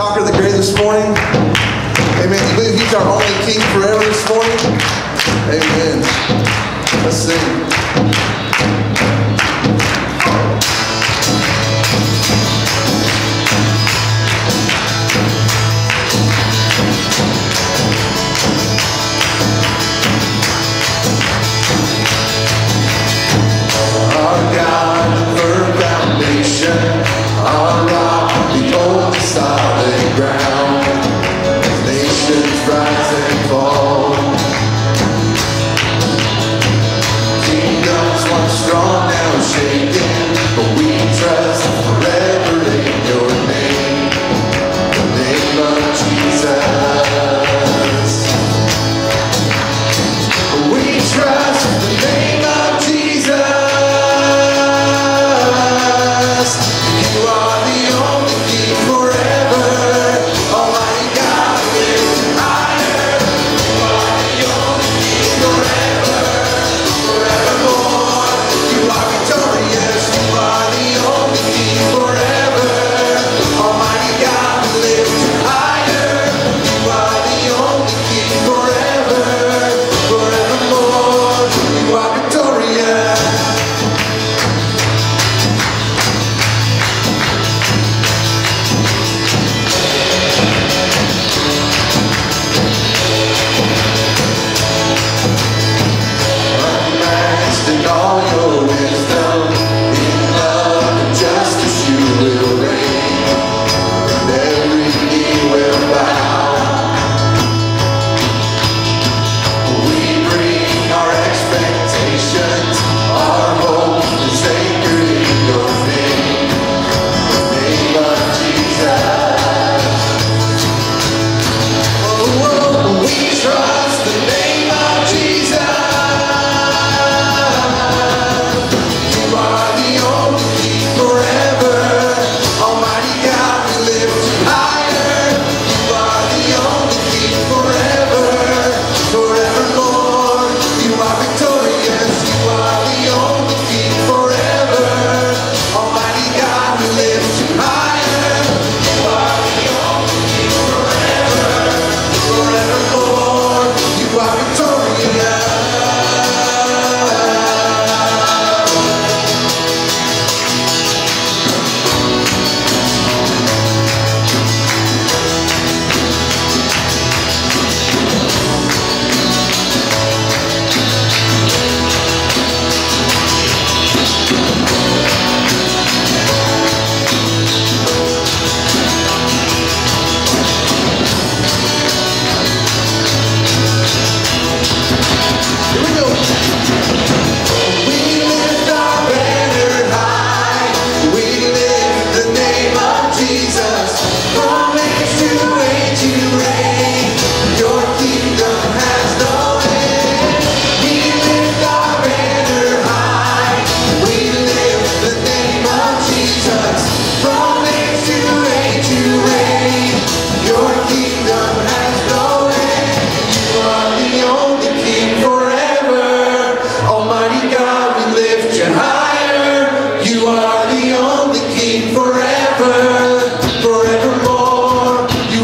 conquer the grave this morning? Amen. He's our only king forever this morning? Amen. Let's sing. strong